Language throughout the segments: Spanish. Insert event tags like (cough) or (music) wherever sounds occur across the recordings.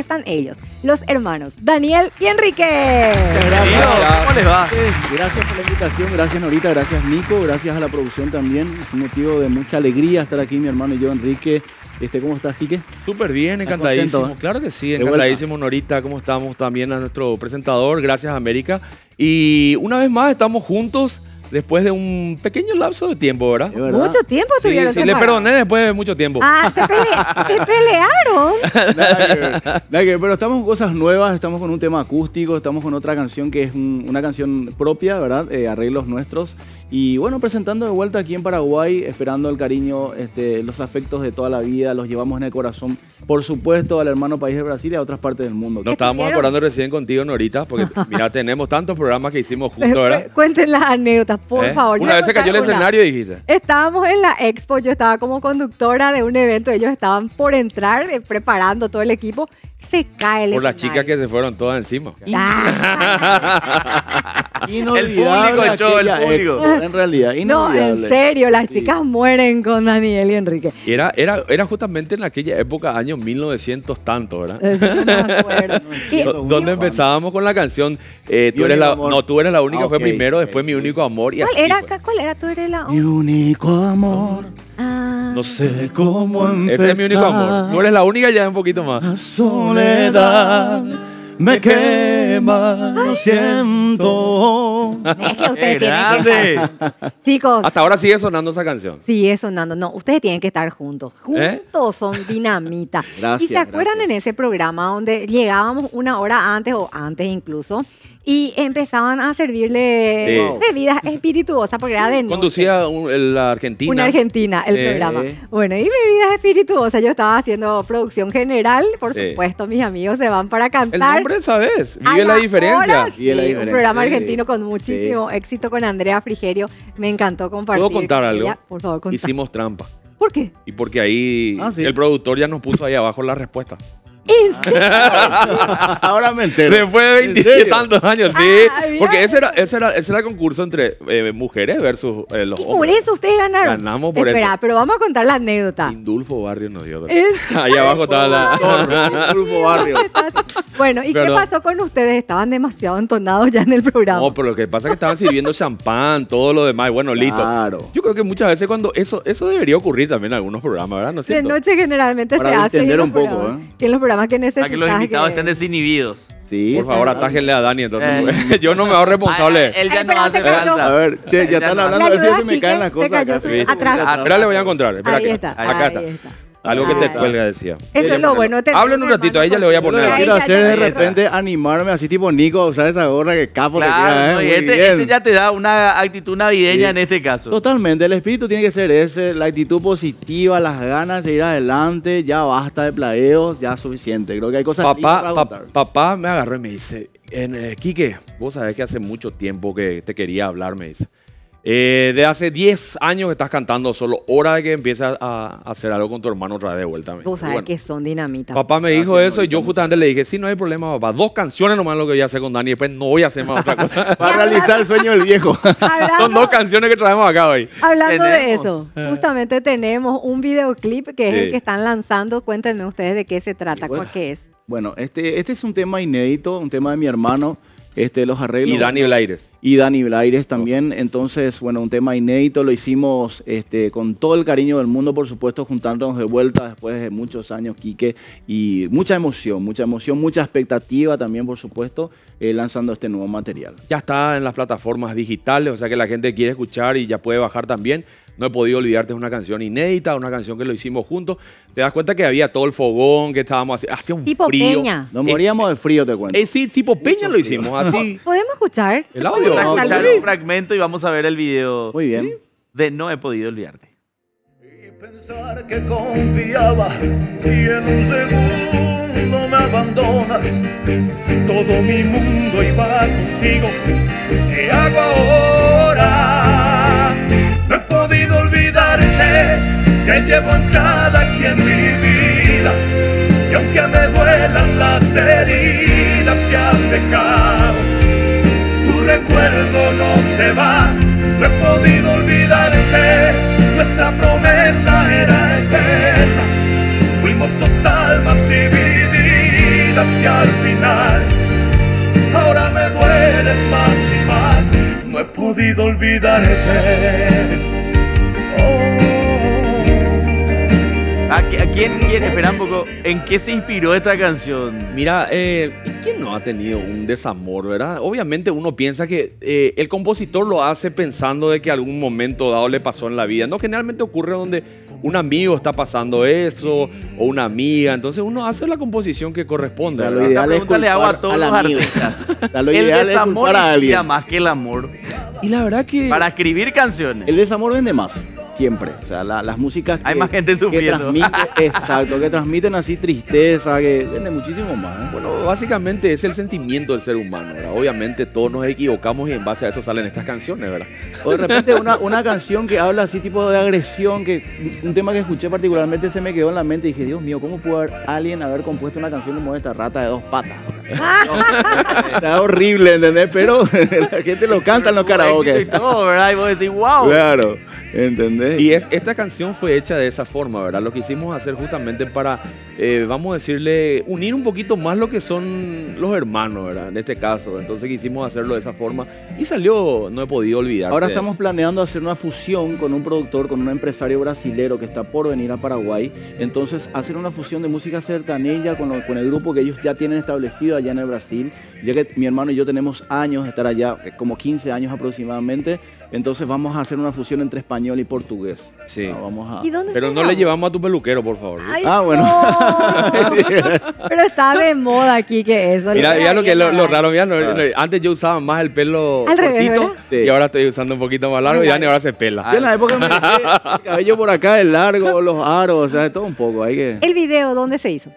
están ellos, los hermanos Daniel y Enrique. Bienvenido, ¿cómo les va? Gracias por la invitación, gracias Norita, gracias Nico, gracias a la producción también. Es un motivo de mucha alegría estar aquí, mi hermano y yo, Enrique. Este, ¿Cómo estás, Quique? Súper bien, ¿Estás encantadísimo. contento, eh? Claro que sí, encantadísimo, Norita. ¿Cómo estamos? También a nuestro presentador, gracias América. Y una vez más estamos juntos después de un pequeño lapso de tiempo, ¿verdad? Mucho tiempo Sí, tuvieron sí, le perdoné después de mucho tiempo. Ah, se, pele- se (laughs) pelearon. Nada que ver, nada que ver, pero estamos con cosas nuevas, estamos con un tema acústico, estamos con otra canción que es un- una canción propia, ¿verdad? Eh, arreglos nuestros. Y bueno, presentando de vuelta aquí en Paraguay, esperando el cariño, este, los afectos de toda la vida, los llevamos en el corazón, por supuesto, al hermano país de Brasil y a otras partes del mundo. Nos estábamos acordando recién contigo, Norita, porque (laughs) mira, tenemos tantos programas que hicimos (laughs) juntos, ¿verdad? Cuenten las anécdotas, por ¿Eh? favor. Una vez se cayó el una. escenario dijiste. Estábamos en la expo, yo estaba como conductora de un evento, ellos estaban por entrar, eh, preparando todo el equipo. Se cae el Por las chicas que se fueron todas encima. (laughs) Inolvidable El público, Cho, el público. en realidad, No, en serio, las Sí. chicas mueren con Daniel y Enrique. Era, era, era justamente en aquella época, año 1900 tanto, ¿verdad? Eso no me acuerdo. (laughs) Y- Do- Donde empezábamos con la canción eh, tú Mi eres único la, amor. No, tú eres la única, Ah, fue primero, después mi único amor. Y ¿Cuál así era? fue. ¿Cuál era? ¿Tú eres la Mi único amor. Ah. No sé cómo Ese es mi único amor. Tú eres la única, ya un poquito más. La soledad me quema, lo siento. Es que ustedes tienen que estar. (laughs) Chicos, Hasta ahora sigue sonando esa canción. sigue sonando. No, ustedes tienen que estar juntos. ¿Eh? Juntos son (laughs) dinamita. Gracias, ¿Y se acuerdan gracias. en ese programa donde llegábamos una hora antes o antes incluso y empezaban a servirle Sí. bebidas espirituosas porque era de noche? Conducía un- el- la Argentina. Una Argentina, el Sí. programa. Bueno, y bebidas espirituosas. Yo estaba haciendo producción general, por Sí. supuesto, mis amigos se van para El cantar. nombre, ¿sabes? A Vive la la diferencia. hora, Vive la sí, diferencia, Un programa sí. argentino con muchísimo éxito con Andrea Frigerio. Me encantó compartir. ¿Puedo contar con algo? ella. Por favor, contá. Hicimos trampa. ¿Por qué? Y porque ahí Ah, sí. el productor ya nos puso ahí abajo la respuesta. Ahora me entero. Después de ¿En 20 serio? y tantos años, sí. Ah, porque ese era, ese, era, ese era el concurso entre eh, mujeres versus eh, los Y por hombres. eso ustedes ganaron. Ganamos por Espera, eso. pero vamos a contar la anécdota. Indulfo Barrio nos dio. ¿En (laughs) Ahí abajo estaba la... Grupo (laughs) Barrio. Bueno, ¿y Perdón. qué pasó con ustedes? Estaban demasiado entonados ya en el programa. No, pero lo que pasa es que estaban sirviendo champán, todo lo demás. y Bueno, listo. Claro. Yo creo que muchas veces cuando eso eso debería ocurrir también en algunos programas, ¿verdad? ¿No es de noche generalmente Para se hace. distender en los un poco, ¿eh? que en los programas que Para necesitas. que los invitados que- estén desinhibidos. Sí. Por favor, atájenle a Dani, entonces. Eh. (laughs) yo no me hago responsable. Ah, él ya Ay, no hace falta. A ver, che, ya están no- hablando La de eso y me caen las cosas. espera, le voy a encontrar. Espera Ahí está. Acá ahí está. está. Algo que te cuelga, decía. Eso es lo bueno. Hablen un ratito, a ella le voy a Yo lo poner. que quiero hacer de repente animarme así tipo Nico a usar esa gorra que capo Claro, queda, ¿eh? este, este ya te da una actitud navideña Sí. en este caso. Totalmente, el espíritu tiene que ser ese, la actitud positiva, las ganas de ir adelante, ya basta de plagueos, ya es suficiente. Creo que hay cosas Papá, para pa- contar. papá me agarró y me dice, en, eh, Quique, vos sabés que hace mucho tiempo que te quería hablar, me dice. Eh, de hace 10 años que estás cantando solo, hora de que empieces a, a hacer algo con tu hermano otra vez de vuelta. Vos dice. sabés Bueno, que son dinamita. Papá me dijo Gracias, eso y yo justamente le dije, sí, no hay problema, papá. Dos canciones nomás lo que voy a hacer con Dani, después no voy a hacer más otra (laughs) cosa. Para realizar el sueño del viejo. Hablando, Son dos canciones que traemos acá hoy. hablando de eso, justamente tenemos un videoclip que es el que están lanzando. Cuéntenme ustedes de qué se trata, Bueno. cuál es. bueno, este, este es un tema inédito, un tema de mi hermano, este, los arreglos. Y Dani Blaires. y Dani Blaires también. Entonces, bueno, un tema inédito, lo hicimos este, con todo el cariño del mundo, por supuesto, juntándonos de vuelta después de muchos años, Quique, y mucha emoción, mucha emoción, mucha expectativa también, por supuesto, eh, lanzando este nuevo material. Ya está en las plataformas digitales, o sea que la gente quiere escuchar y ya puede bajar también. No he podido olvidarte, es una canción inédita, una canción que lo hicimos juntos. Te das cuenta que había todo el fogón, que estábamos haciendo, hacía un Tipo frío. Peña. Nos moríamos de frío, te cuento. Eh, sí, tipo Peña lo hicimos, (laughs) así. (laughs) ¿Podemos escuchar? El ¿Se audio. Vamos a No, escuchar un fragmento y vamos a ver el video Muy bien. de No he podido olvidarte. Y pensar que confiaba y en un segundo me abandonas. Todo mi mundo iba contigo. ¿Qué hago ahora? Llevo aquí en. Y aunque me duelan las heridas que has dejado, tu recuerdo no se va, no he podido olvidarte, nuestra promesa era eterna, fuimos dos almas divididas si al final ahora me dueles más y más? No he podido olvidarte. ¿A, qui- a quién, quién, espera un poco, en qué se inspiró esta canción? Mira, eh, ¿y ¿quién no ha tenido un desamor, verdad? Obviamente uno piensa que eh, el compositor lo hace pensando de que algún momento dado le pasó en la vida. No, generalmente ocurre donde un amigo está pasando eso o una amiga. Entonces uno hace la composición que corresponde. O sea, lo ¿verdad? ideal Esta es pregunta le hago a todos al los artistas. O sea, lo el ideal es desamor culpar a alguien. más que el amor. Y la verdad que... Para escribir canciones. El desamor vende más, siempre. O sea, la- las músicas que, Hay más gente que sufriendo. transmiten, (laughs) exacto, que transmiten así tristeza, que vende muchísimo más. ¿eh? Bueno, básicamente es el sentimiento del ser humano, ¿verdad? Obviamente todos nos equivocamos y en base a eso salen estas canciones, ¿verdad? O de repente una, una canción que habla así tipo de agresión, que un tema que escuché particularmente se me quedó en la mente y dije, Dios mío, ¿cómo pudo haber alguien haber compuesto una canción como esta rata de dos patas? (laughs) Está horrible, ¿entendés? Pero (laughs) la gente lo canta en los karaoke. y todo, ¿verdad? Y vos decís, wow. Claro, ¿entendés? Y es- esta canción fue hecha de esa forma, ¿verdad? Lo que hicimos hacer justamente para, eh, vamos a decirle, unir un poquito más lo que son los hermanos, ¿verdad? En este caso. Entonces quisimos hacerlo de esa forma y salió, no he podido olvidar. Ahora estamos planeando hacer una fusión con un productor, con un empresario brasilero que está por venir a Paraguay. Entonces, hacer una fusión de música sertanilla con, lo- con el grupo que ellos ya tienen establecido allá en el Brasil. Ya que mi hermano y yo tenemos años de estar allá, eh, como 15 años aproximadamente. Entonces, vamos a hacer una fusión entre español y portugués. Sí. Ah, vamos a... ¿Y dónde Pero no le llevamos a tu peluquero, por favor. Ay, Ah, bueno. no. (laughs) Pero está de moda aquí que eso. Mira, mira lo que es lo, lo raro, mira, no- Ah. no- antes yo usaba más el pelo Al revés, cortito. Sí. y ahora estoy usando un poquito más largo y Dani ahora se pela. Yo en la época me dejé el cabello por acá, el largo, los aros, o sea, todo un poco. Hay que... El video, ¿dónde se hizo?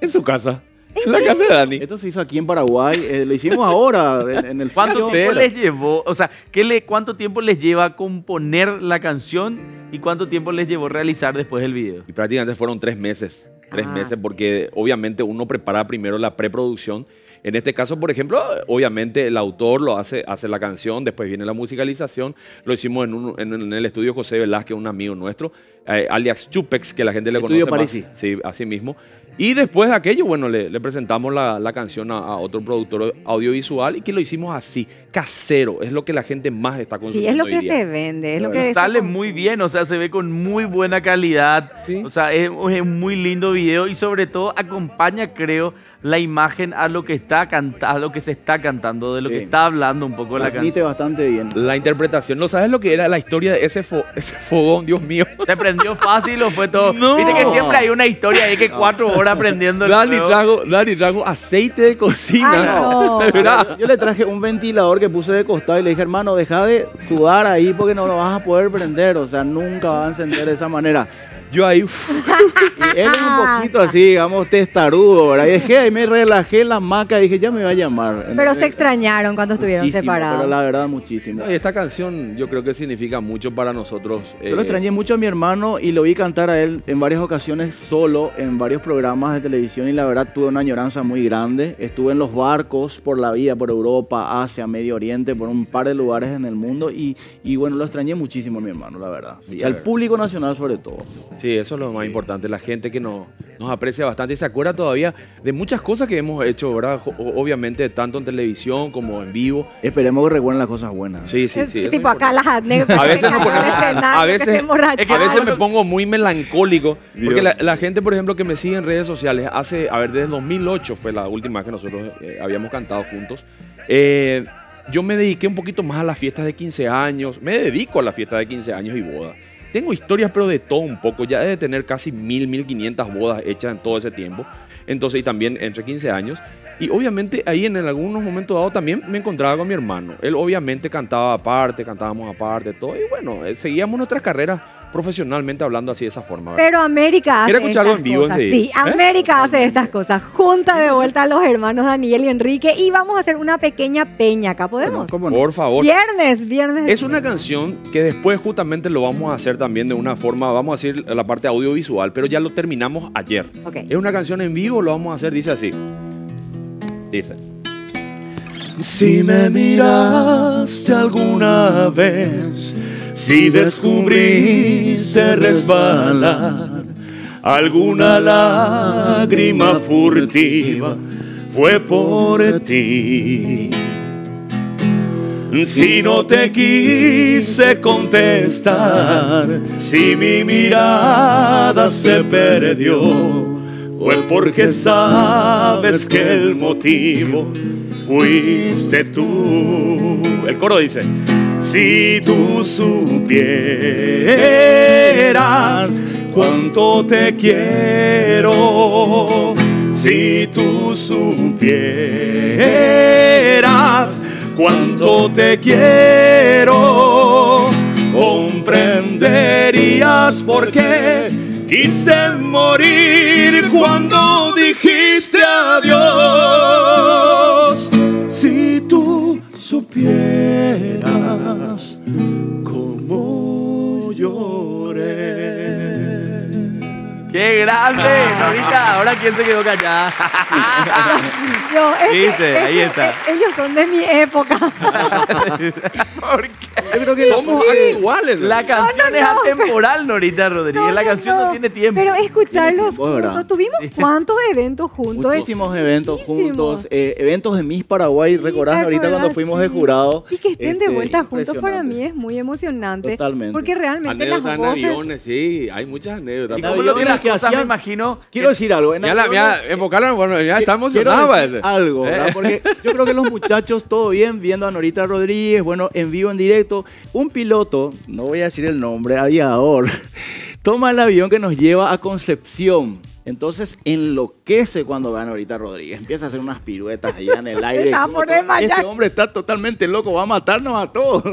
En su casa. En la casa de Dani. Esto se hizo aquí en Paraguay, eh, lo hicimos ahora, en, en el (laughs) ¿Cuánto tiempo les llevó? O sea, ¿qué le, ¿cuánto tiempo les lleva componer la canción y cuánto tiempo les llevó realizar después el video? Y prácticamente fueron tres meses. Tres Ah. meses, porque obviamente uno prepara primero la preproducción. En este caso, por ejemplo, obviamente el autor lo hace, hace la canción, después viene la musicalización. Lo hicimos en, un- en- en el estudio José Velázquez, un amigo nuestro, eh, alias Chupex, que la gente le Estudio conoce más. Sí, así mismo. Y después de aquello, bueno, le, le presentamos la, la canción a, a otro productor audiovisual y que lo hicimos así, casero. Es lo que la gente más está Sí, consumiendo es lo hoy que día. se vende. Es lo que se Sale consume. muy bien, o sea, se ve con muy buena calidad. Sí. O sea, es, es un muy lindo video y sobre todo acompaña, creo, la imagen a lo que está canta, a lo que se está cantando, de lo que está hablando un poco la Transmite canción. bastante bien. La interpretación. ¿No sabes lo que era la historia de ese, fo- ese fogón, Dios mío? (laughs) ¿Te prendió fácil o fue todo? No. Viste que siempre hay una historia ahí que cuatro horas aprendiendo el Dani trajo, Dani trajo aceite de cocina. Ay, no. (laughs) Yo le traje un ventilador que puse de costado y le dije, hermano, deja de sudar ahí porque no lo vas a poder prender. O sea, nunca va a encender de esa manera. Yo ahí, uf, (laughs) Y él es un poquito así, digamos, testarudo, ¿verdad? Y dejé ahí, me relajé en la hamaca y dije, ya me va a llamar. Pero se extrañaron cuando estuvieron Muchísimo, separados. Pero la verdad, muchísimo. no, y esta canción yo creo que significa mucho para nosotros. Yo lo eh, extrañé mucho a mi hermano y lo vi cantar a él en varias ocasiones solo en varios programas de televisión y la verdad tuve una añoranza muy grande. Estuve en los barcos por la vida, por Europa, Asia, Medio Oriente, por un par de lugares en el mundo y, y bueno, lo extrañé muchísimo a mi hermano, la verdad. Y al público nacional sobre todo. Sí, eso es lo más importante. La gente que nos, nos aprecia bastante y se acuerda todavía de muchas cosas que hemos hecho, ¿verdad? Obviamente, tanto en televisión como en vivo. Esperemos que recuerden las cosas buenas. Sí, sí, Es sí. tipo es acá las anécdotas. A veces que escenario, a que veces- se emborracharon. A veces me pongo muy melancólico, porque la gente, por ejemplo, que me sigue en redes sociales, hace, a ver, desde 2008 fue la última vez que nosotros eh, habíamos cantado juntos. Eh, yo me dediqué un poquito más a las fiestas de 15 años, me dedico a las fiestas de 15 años y bodas. Tengo historias, pero de todo un poco, ya de tener casi 1000, 1500 bodas hechas en todo ese tiempo. Entonces, y también entre 15 años. Y obviamente ahí en algunos momentos dados también me encontraba con mi hermano. Él obviamente cantaba aparte, cantábamos aparte, todo. Y bueno, eh, seguíamos nuestras carreras profesionalmente hablando así de esa forma. ¿verdad? Pero América hace ¿Quiere escucharlo estas en vivo cosas. enseguida? Sí, ¿Eh? América hace estas cosas. Junta de vuelta a los hermanos Daniel y Enrique y vamos a hacer una pequeña peña acá. ¿Podemos? ¿Cómo no? Por favor. Viernes, viernes. Es una canción que después justamente lo vamos a hacer también de una forma, vamos a decir la parte audiovisual, pero ya lo terminamos ayer. Ok. Es una canción en vivo, lo vamos a hacer, dice así. Dice. Si me miraste alguna vez, si descubriste resbalar alguna lágrima furtiva fue por ti. Si no te quise contestar, si mi mirada se perdió, fue porque sabes que el motivo fuiste tú. El coro dice, si tú supieras cuánto te quiero, si tú supieras cuánto te quiero, comprenderías por qué quise morir cuando dijiste adiós. Cómo lloré. ¡Qué grande! Norita, ahora quién se quedó callada. (laughs) Yo, es que- Viste, ahí que, está. eh, ellos son de mi época. (laughs) ¿Por qué? Yo creo que Somos actuales. ¿no? La canción no, es no, atemporal, Norita Rodríguez. la canción no, tiene tiempo. Pero escucharlos tiempo, ¿verdad? juntos. Tuvimos cuántos eventos juntos. Muchísimos eventos Muchísimos. juntos, eh, eventos de Miss Paraguay, recordás ¿te ahorita cuando fuimos de Sí. jurado. Y que estén de Este, vuelta juntos para mí es muy emocionante. Totalmente. Porque realmente las Anécdotas en voces... aviones, sí, hay muchas anécdotas. ¿Y cómo lo aviones las que cosas? Me hacían- imagino. Quiero decir algo. en Ya la, ya, bueno, ya decir parece. algo, ¿verdad? Eh. Porque yo creo que los muchachos, todo bien, viendo a Norita Rodríguez, bueno, en vivo, en directo. Un piloto, no voy a decir el nombre, aviador, (laughs) toma el avión que nos lleva a Concepción. Entonces enloquece cuando ve a Norita Rodríguez. Empieza a hacer unas piruetas allá en el aire. (laughs) Desmayar. Este hombre está totalmente loco, va a matarnos a todos. (laughs)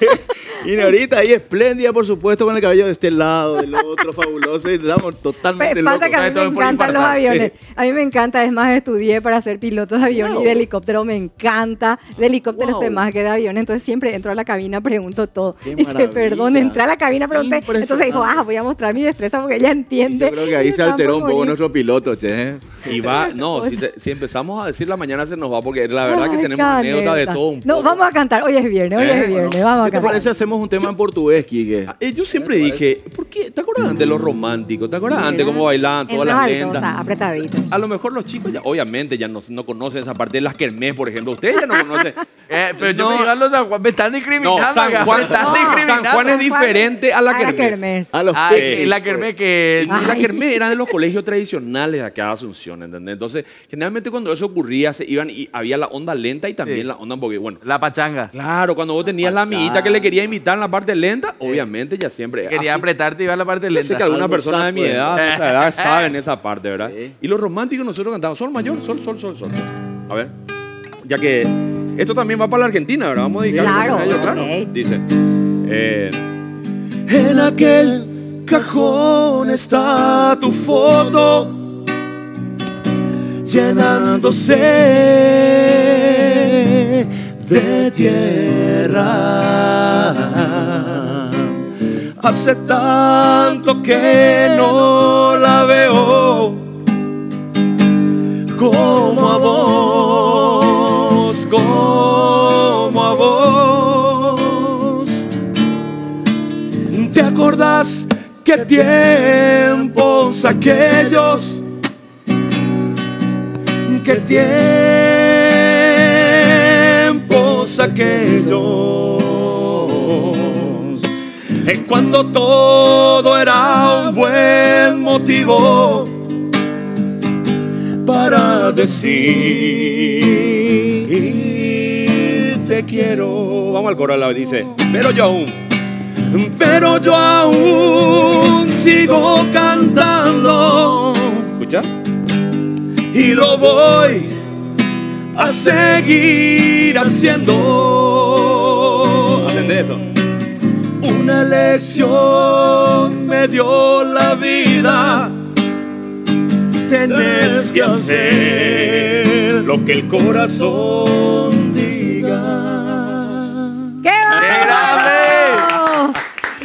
(laughs) y Norita ahí espléndida, por supuesto, con el cabello de este lado, del otro, fabuloso. Y estamos totalmente locos. Pasa que a mí me encantan los aviones. A mí me encanta, es más, estudié para ser piloto de avión Wow. y de helicóptero. Me encanta. De helicóptero Wow. sé más que de avión. Entonces siempre entro a la cabina, pregunto todo. Qué Dice, perdón, entré a la cabina, pregunté. Entonces dijo, ah, voy a mostrar mi destreza porque ella entiende. Yo creo que ahí Y se alteró por un poco nuestro piloto, che. Y va, no, si, te- si empezamos a decir la mañana se nos va, porque la verdad que Ay, tenemos qué anécdotas de anécdota. todo un poco. No, vamos a cantar. Hoy es viernes, hoy Eh, es viernes. vamos a ¿Qué te cantar. parece hacemos un tema en portugués, Quique? Ah, eh, Yo siempre dije, ¿por qué? ¿Te acuerdas antes de los románticos? ¿Te acuerdas Sí, antes cómo bailaban todas las lentas? o sea, apretaditos. A lo mejor los chicos ya, obviamente, ya no, no conocen esa parte de las kermés, por ejemplo. Ustedes ya no conocen. Eh, pero yo me digo a los San Juan, me están No, discriminando. San Juan, me están No, discriminando. San Juan es diferente a la A kermés. A los Ay, peques. que la kermés que... Y la Ay. kermés era de los colegios tradicionales de acá de Asunción, ¿entendés? Entonces, generalmente cuando eso ocurría, se iban y había la onda lenta y también Sí. la onda un poquito, bueno. La pachanga. Claro, cuando vos tenías la amiguita que le quería invitar en la parte lenta, obviamente ya siempre. Quería así- apretarte y iba a la parte Yo lenta. sé que algunas personas de mi edad, de esa edad, saben esa parte, ¿verdad? Sí. Y los románticos nosotros cantamos sol mayor, sol, sol, sol, sol. A ver, ya que esto también va para la Argentina, ¿verdad? Vamos a dedicarlo Claro, a ellos, claro. ok. Dice, eh, En aquel cajón está tu foto llenándose de tierra. Hace tanto que no la veo ¿Te acordás qué tiempos aquellos? ¿Qué tiempos aquellos? Eh, Cuando todo era un buen motivo para decir te quiero. vamos al coro, al lado, dice, pero yo aún. Pero yo aún sigo cantando ¿Escucha? y lo voy a seguir haciendo. Esto. Una lección me dio la vida. Tenés que hacer lo que el corazón diga.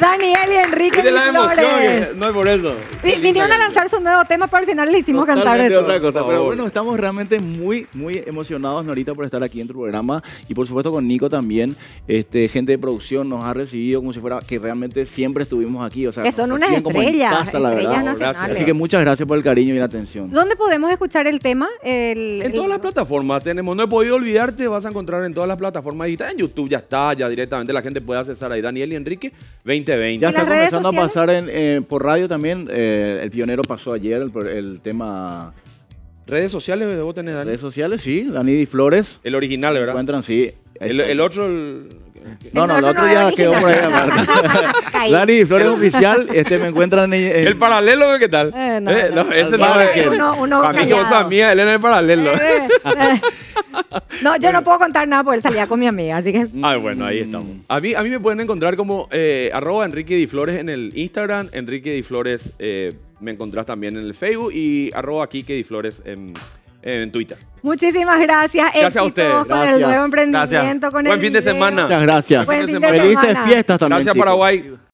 Daniel y Enrique Es de la emoción, Flores. que- no es por eso. Vi- Vinieron a lanzar su nuevo tema, pero al final le hicimos cantar Totalmente todo. otra cosa. Pero bueno, estamos realmente muy, muy emocionados, Norita, por estar aquí en tu programa. Y por supuesto con Nico también. Este, gente de producción nos ha recibido como si fuera que realmente siempre estuvimos aquí. O sea, Que son unas estrellas, casa, la estrellas verdad. nacionales. Así que muchas gracias por el cariño y la atención. ¿Dónde podemos escuchar el tema? El- En el- todas las plataformas tenemos, no he podido olvidarte, vas a encontrar en todas las plataformas digitales. En YouTube ya está, ya directamente la gente puede accesar ahí. Daniel y Enrique 2020. Ya ¿Y las está comenzando a pasar en, eh, por radio también. eh, el pionero pasó ayer el, el tema Redes sociales debo tener, Dani. redes sociales, sí. Dani Di Flores. El original, ¿verdad? Encuentran, sí. El, otro, el- No, no, El otro no ya quedó por ahí aparte. (laughs) Dani Di Flores oficial. Este me encuentran en, en- el paralelo, ¿qué tal? Eh, no, Eh, no. no, ese no es. que- Uno- uno Para mí, callado. cosa mía, él en el paralelo. Eh, eh. (laughs) No, yo no puedo contar nada porque él salía con mi amiga, así que... Ah, bueno, ahí estamos. A mí, a mí me pueden encontrar como eh, arroba Enrique Di Flores en el Instagram, Enrique Di Flores eh, me encontrás también en el Facebook y arroba Kike Di Flores en, en Twitter. Muchísimas gracias. Gracias a ustedes. Con Gracias. el nuevo emprendimiento, con Buen el fin de semana. Muchas gracias. Buen fin de Felices Felices semana. fiestas también. Gracias chicos. Paraguay.